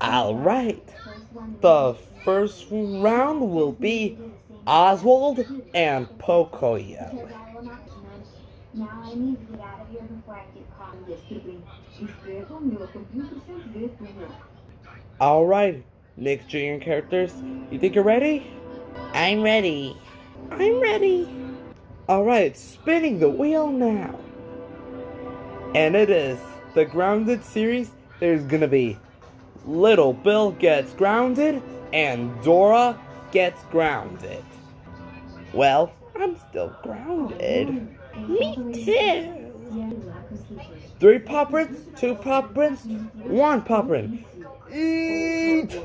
Alright. The first round will be Oswald and Pocoyo. Now I need to get out of here before I get caught. Escreva meu computer sem ver tudo. Alright, Nick Jr. characters, you think you're ready? I'm ready. I'm ready. Alright, spinning the wheel now. And it is the Grounded series. There's gonna be Little Bill gets grounded and Dora gets grounded. Well, I'm still grounded. Me too. Three pop prints, two pop prints, one pop print. Eat!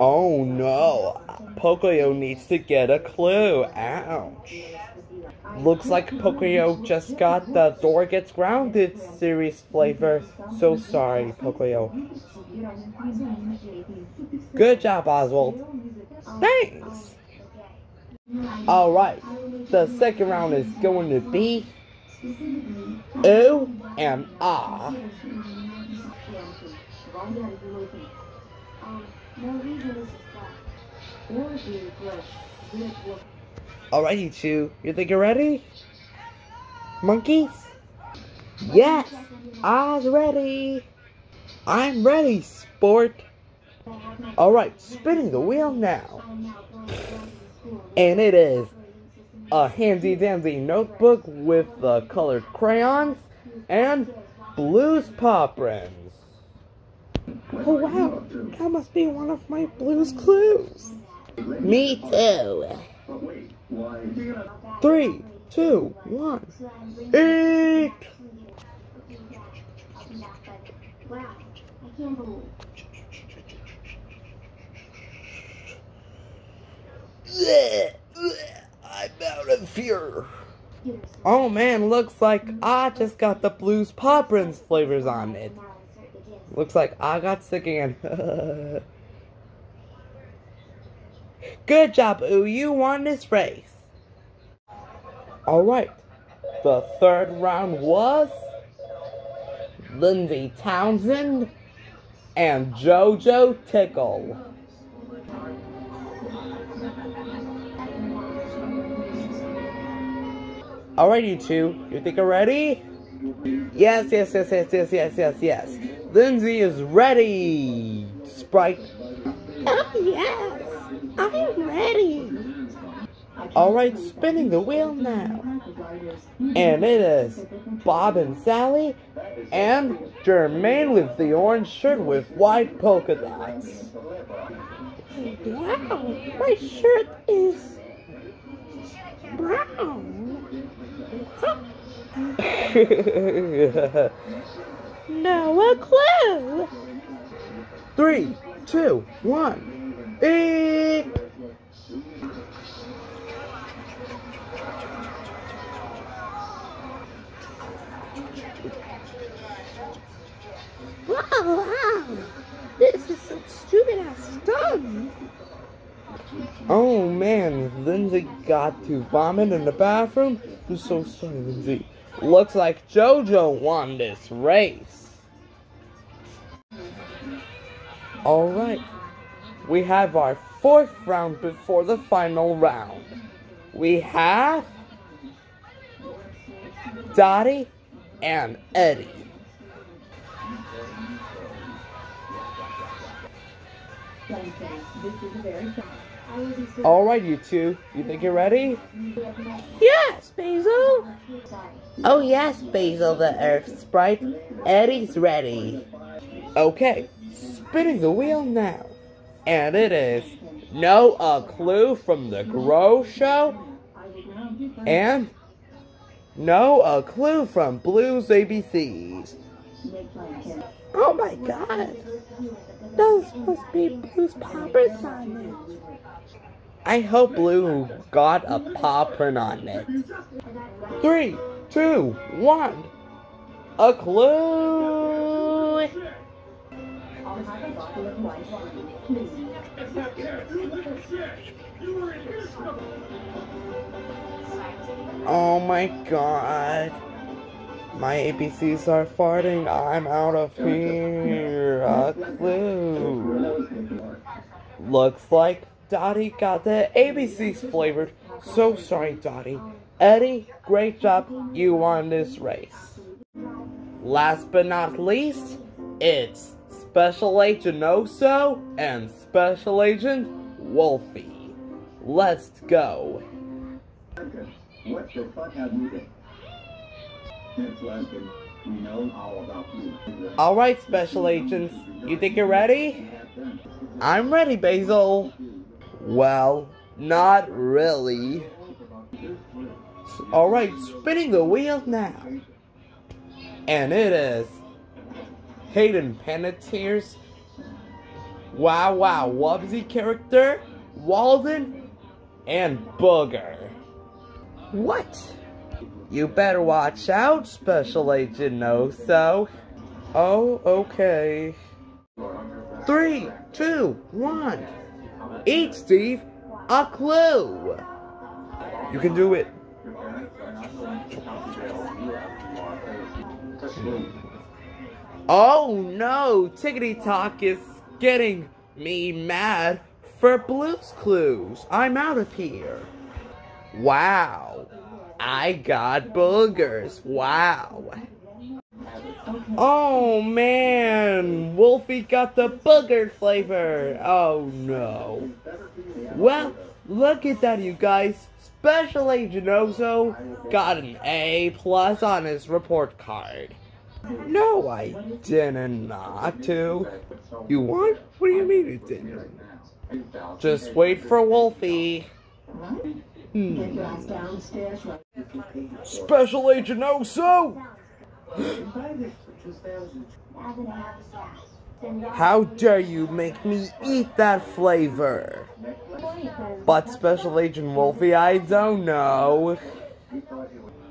Oh no, Pocoyo needs to get a clue. Ouch. Looks like Pocoyo just got the Dora Gets Grounded series flavor. So sorry, Pocoyo. Good job, Oswald. Thanks. Alright, the second round is going to be Ooh and Ah. Alright, you two, you think you're ready? Monkeys? Yes, I's ready. I'm ready, sport. Alright, spinning the wheel now. And it is a handy dandy notebook with uh, colored crayons and blues pop prints. Oh wow, that must be one of my blues clues. Me too. Three, two, one, eat! Wow, I can't believe. I'm out of here. Oh man, looks like I just got the blues pop prints flavors on it. Looks like I got sick again. Good job, Ooh. You won this race. Alright. The third round was Lindsay Townsend and JoJo Tickle. Alright, you two. You think you're ready? Yes, yes, yes, yes, yes, yes, yes, yes. Lindsay is ready. Sprite. Oh yes. I'm ready. Alright, spinning the wheel now. And it is Bob and Sally and Jermaine with the orange shirt with white polka dots. Wow, my shirt is brown. No a clue. Three, two, one, eat! Wow, wow. This is some stupid ass stuff. Oh man, Lindsay got to vomit in the bathroom. I'm so sorry, Lindsay. Looks like JoJo won this race. Alright, we have our fourth round before the final round. We have Dottie and Eddie. This is a very Alright, you two, you think you're ready? Yes, Basil. Oh yes, Basil the Earth Sprite. Eddie's ready. Okay, spinning the wheel now. And it is No a Clue from the Grow Show. And No a Clue from Blues ABCs. Oh my god. Those must be Blue's Poppers on it. I hope Blue got a print on it. Three, two, one. A clue. Oh my god. My ABCs are farting. I'm out of here. A clue. Looks like Dottie got the ABCs flavored. So sorry, Dottie. Eddie, great job. You won this race. Last but not least, it's Special Agent Oso and Special Agent Wolfie. Let's go. What the fuck have you been? Since London, we know all about you. Alright, Special Agents, you think you're ready? I'm ready, Basil. Well, not really. Alright, spinning the wheel now. And it is Hayden Panettiere's Wow Wow Wubbzy character, Walden, and Booger. What? You better watch out, Special Agent Oso. Oh, okay. Three, two, one. Eat, Steve. A clue. You can do it. Oh no, Tickety Tock is getting me mad for Blue's Clues. I'm out of here. Wow. I got boogers. Wow. Oh man, Wolfie got the booger flavor. Oh no. Well, look at that, you guys. Special Agent Oso got an A plus on his report card. No, I didn't not to. You what? What do you mean you didn't? Just wait for Wolfie. Hmm. Special Agent Oso! How dare you make me eat that flavor? But Special Agent Wolfie, I don't know.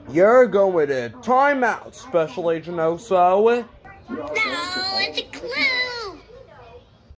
You're going to timeout, Special Agent Oso. No.